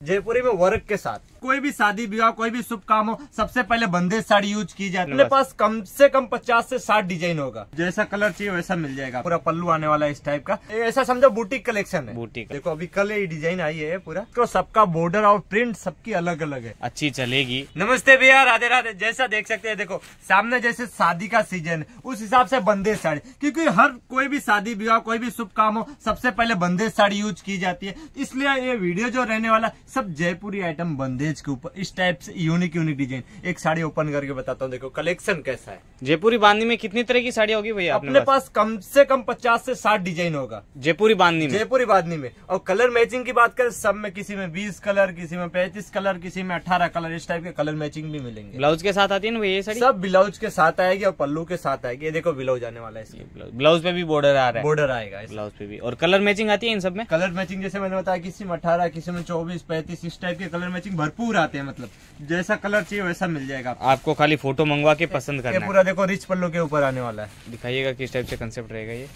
जयपुरी में वर्क के साथ। कोई भी शादी विवाह कोई भी शुभ काम हो सबसे पहले बंदेज साड़ी यूज़ की जाती है। अपने पास कम से कम पचास से साठ डिज़ाइन होगा। जैसा कलर चाहिए वैसा मिल जाएगा। पूरा पल्लू आने वाला है इस टाइप का। ऐसा समझो बुटीक कलेक्शन है। बुटीक देखो अभी कल ये डिज़ाइन आई है पूरा। तो सबका बॉर्डर और प्रिंट सबकी अलग अलग है। अच्छी चलेगी। नमस्ते भैया राधे राधे। जैसा देख सकते हैं देखो सामने जैसे शादी का सीज़न है उस हिसाब से बंदेज साड़ी। क्योंकि हर कोई भी शादी विवाह कोई भी शुभ काम हो सबसे पहले बंदेज साड़ी यूज़ की जाती है। इसलिए ये वीडियो जो रहने वाला सब जयपुरी आइटम बंदेज के ऊपर इस टाइप से यूनिक यूनिक डिज़ाइन एक साड़ी ओपन करके बताता हूँ देखो कलेक्शन कैसा है। जयपुरी बांधनी में कितनी तरह की साड़ी होगी भैया अपने पास? कम से कम पचास से साठ डिज़ाइन होगा। जयपुरी बांधनी में? जयपुरी बांधनी में। और कलर मैचिंग की बात करें सब में किसी में बीस कलर किसी में पैंतीस कलर किसी में अठारह कलर इस टाइप के कलर मैचिंग भी मिलेंगे। ब्लाउज के साथ आती है ना भैया साड़ी? सब ब्लाउज के साथ आएगी और पल्लू के साथ आएगी। ये देखो ब्लाउज आने वाला है ब्लाउज पे भी बॉर्डर आ रहा है। बॉर्डर आएगा ब्लाउज पे भी। और कलर मैचिंग आती है इन सब में? कलर मैचिंग जैसे मैंने बताया किसी में अठारह किसी में चौबीस पैंतीस इस टाइप के कलर मैचिंग भरपूर आते हैं मतलब। जैसा कलर चाहिए वैसा मिल जाएगा आपको। आपको खाली फ़ोटो मंगवा के पसंद ये करना है। पूरा देखो रिच पल्लो के ऊपर आने वाला है। दिखाइएगा किस टाइप से कंसेप्ट रहेगा ये।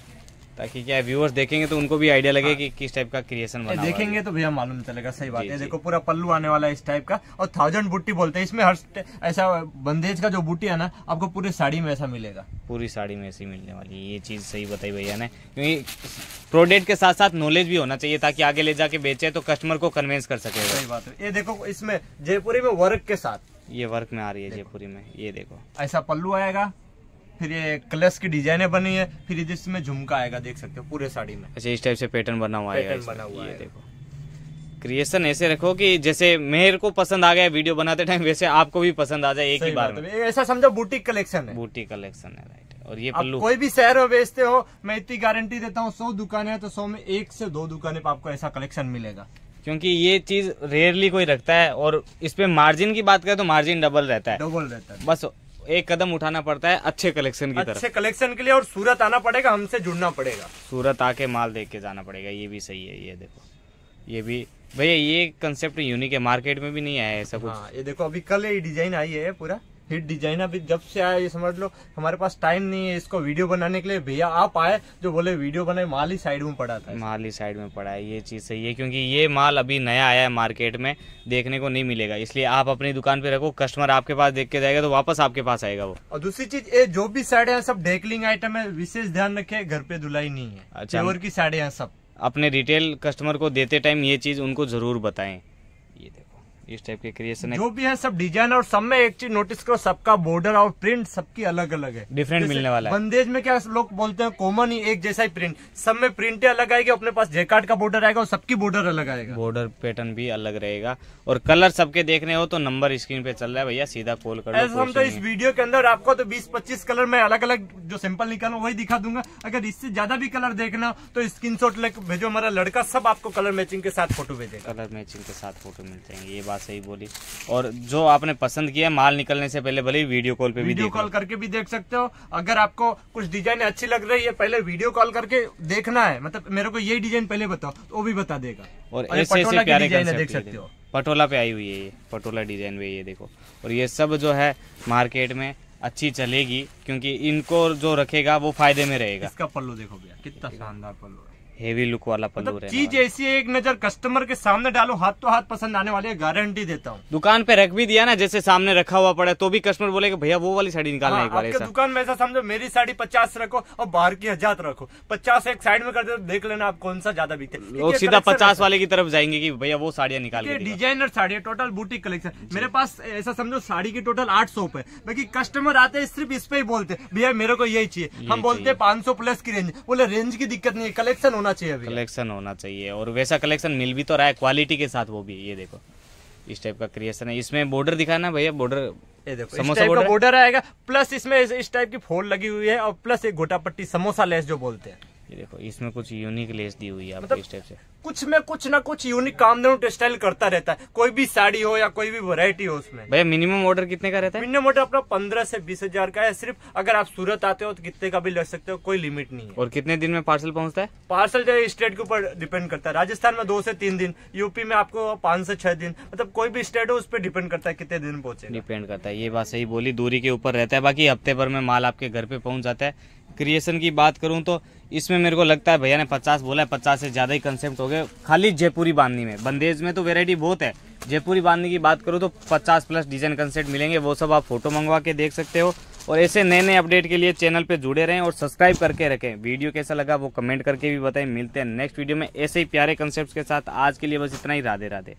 ताकि क्या व्यूअर्स देखेंगे तो उनको भी आइडिया लगे कि किस टाइप का क्रिएशन बना देखेंगे तो भैया मालूम चलेगा सही बात है। देखो पूरा पल्लू आने वाला है इस टाइप का। और थाउज़ेंड बुट्टी बोलते हैं इसमें हर ऐसा बंदेज का जो बुट्टी है ना आपको पूरी साड़ी में ऐसा मिलेगा। पूरी साड़ी में ऐसी मिलने वाली है। ये चीज़ सही बताई भैया ने। क्योंकि प्रोडक्ट के साथ साथ नॉलेज भी होना चाहिए ताकि आगे ले जाके बेचे तो कस्टमर को कन्विंस कर सके। सही बात है। ये देखो इसमें जयपुरी में वर्क के साथ। ये वर्क में आ रही है जयपुरी में। ये देखो। ऐसा पल्लू आएगा फिर ये कलर्स की डिजाइने बनी है फिर इसमें झुमका आएगा देख सकते हो पूरे साड़ी में। अच्छा इस टाइप से पैटर्न बना हुआ है बना हुआ है। देखो। क्रिएशन ऐसे रखो कि जैसे मेरे को पसंद आ गया वीडियो बनाते टाइम वैसे आपको भी पसंद आ जाए एक ही बार में। ऐसा समझो बुटीक कलेक्शन है। बूटी कलेक्शन है राइट और ये पल्लू। कोई भी शहर में बेचते हो मैं इतनी गारंटी देता हूँ सौ दुकानें हैं तो सौ में एक से दो दुकानें पर आपको ऐसा कलेक्शन मिलेगा। क्योंकि ये चीज़ रेयरली कोई रखता है और इस पे मार्जिन की बात करें तो मार्जिन डबल रहता है। डबल रहता है। बस एक कदम उठाना पड़ता है अच्छे कलेक्शन की तरफ़। अच्छे कलेक्शन के लिए और सूरत आना पड़ेगा हमसे जुड़ना पड़ेगा। सूरत आके माल देख के जाना पड़ेगा ये भी सही है ये देखो। ये भी भैया ये कंसेप्ट यूनिक है मार्केट में भी नहीं आया है ऐसा कुछ? हाँ ये देखो अभी कल ये डिज़ाइन आई है पूरा। हिट डिज़ाइन अभी जब से आया ये समझ लो। हमारे पास टाइम नहीं है इसको वीडियो बनाने के लिए। भैया आप आए जो बोले वीडियो बनाए माल ही साइड में पड़ा था। माल ही साइड में पड़ा है ये चीज़ सही है क्योंकि ये माल अभी नया आया है मार्केट में देखने को नहीं मिलेगा। इसलिए आप अपनी दुकान पे रखो कस्टमर आपके पास देख के जाएगा तो वापस आपके पास आएगा वो। और दूसरी चीज़ ये जो भी साड़ियाँ सब डेकलिंग आइटम है विशेष ध्यान रखे घर पे धुलाई नहीं है। अच्छा। की साड़ियाँ सब। अपने रिटेल कस्टमर को देते टाइम ये चीज़ उनको ज़रूर बताएँ। ये देखो। इस टाइप के क्रिएशन है। जो भी है सब डिज़ाइन और सब में एक चीज़ नोटिस करो सबका बॉर्डर और प्रिंट सबकी अलग अलग है। डिफरेंट मिलने वाला है। बंदेज में क्या लोग बोलते हैं कॉमन ही एक जैसा ही प्रिंट सब में प्रिंटें अलग आएगी अपने पास जेकार्ड का बॉर्डर आएगा और सबकी बॉर्डर अलग आएगा। बॉर्डर पैटर्न भी अलग रहेगा। और कलर सबके देखने हो तो नंबर स्क्रीन पे चल रहा है भैया सीधा कॉल कर हम तो इस वीडियो के अंदर आपको तो 20-25 कलर में अलग अलग जो सैंपल निकालू वही दिखा दूँगा। अगर इससे ज़्यादा भी कलर देखना तो स्क्रीन शॉट भेजो हमारा लड़का सब आपको कलर मैचिंग के साथ फ़ोटो भेजेगा। कलर मैचिंग के साथ फ़ोटो मिल जाएँगे ये बात सही बोली। और जो आपने पसंद किया माल निकलने से पहले भले वीडियो कॉल पे भी वीडियो कॉल करके भी देख सकते हो। अगर आपको कुछ डिज़ाइन अच्छी लग रही है पहले वीडियो कॉल करके देखना है। मतलब मेरे को ये डिज़ाइन पहले बताओ तो वो भी बता देगा। और ऐसे ऐसे प्यारे डिज़ाइन देख सकते हो। पटोला पे आई हुई है ये पटोला डिज़ाइन में ये देखो। और ये सब जो है मार्केट में अच्छी चलेगी क्योंकि इनको जो रखेगा वो फ़ायदे में रहेगा। इसका पल्लू देखो भैया कितना शानदार पल्लू है। हेवी लुक वाला पल्लू मतलब चीज़ ऐसी है एक नज़र कस्टमर के सामने डालो हाथ तो हाथ पसंद आने वाली है गारंटी देता हूँ। दुकान पे रख भी दिया ना जैसे सामने रखा हुआ पड़ा तो भी कस्टमर बोलेगा भैया वो वाली साड़ी निकालना हाँ, एक बार ऐसा। दुकान में ऐसा समझो मेरी साड़ी पचास रखो और बाहर की हज़ार रखो। पचास एक साइड में कर दो देख लेना आप कौन सा ज़्यादा बिकते लोग सीधा पचास वाले की तरफ़ जाएँगे कि भैया वो साड़ियाँ निकाल के designer sari total boutique collection मेरे पास ऐसा समझो साड़ी की टोटल आठ सौ है बाकी कस्टमर आते हैं सिर्फ़ इस पे ही बोलते भैया मेरे को यही चाहिए। हम बोलते हैं पाँच सौ प्लस की रेंज बोले रेंज की दिक्कत नहीं है कलेक्शन होना चाहिए अभी कलेक्शन होना चाहिए और वैसा कलेक्शन मिल भी तो रहा है क्वालिटी के साथ वो भी ये देखो। इस टाइप का क्रिएशन है। इसमें बॉर्डर दिखाना भैया बॉर्डर ये देखो समोसा? बॉर्डर आएगा प्लस इसमें इस, इस टाइप की फोल लगी हुई है और प्लस एक गोटा पट्टी समोसा लेस जो बोलते हैं। ये देखो इसमें कुछ यूनिक लेस दी हुई है आपको मतलब इस टाइप से। कुछ में कुछ ना कुछ यूनिक कामधेनु टेक्सटाइल करता रहता है। कोई भी साड़ी हो या कोई भी वैरायटी हो उसमें। भैया मिनिमम ऑर्डर कितने का रहता है? मिनिमम ऑर्डर अपना पंद्रह से बीस हज़ार का है। सिर्फ़ अगर आप सूरत आते हो तो कितने का भी ले सकते हो कोई लिमिट नहीं है। और कितने दिन में पार्सल पहुँचता है? पार्सल जो स्टेट के ऊपर डिपेंड करता है। राजस्थान में दो से तीन दिन यूपी में आपको पाँच से छह दिन। मतलब कोई भी स्टेट हो उस पर डिपेंड करता है कितने दिन पहुंचेगा। डिपेंड करता है। ये बात सही बोली दूरी के ऊपर रहता है। बाकी हफ़्ते भर में माल आपके घर पे पहुँच जाता है। क्रिएशन की बात करूँ तो इसमें मेरे को लगता है भैया ने पचास बोला है, पचास से ज़्यादा ही कंसेप्ट हो गए। खाली जयपुरी बांधनी में। बंदेज में तो वेरायटी बहुत है। जयपुरी बांधनी की बात करूँ तो पचास प्लस डिज़ाइन कंसेप्ट मिलेंगे, वो सब आप फ़ोटो मंगवा के देख सकते हो। और ऐसे नए नए अपडेट के लिए चैनल पे जुड़े रहें और सब्सक्राइब करके रखें। वीडियो कैसा लगा वो कमेंट करके भी बताएँ। मिलते हैं नेक्स्ट वीडियो में। ऐसे ही प्यारे कंसेप्ट के साथ आज के लिए बस इतना ही। राधे राधे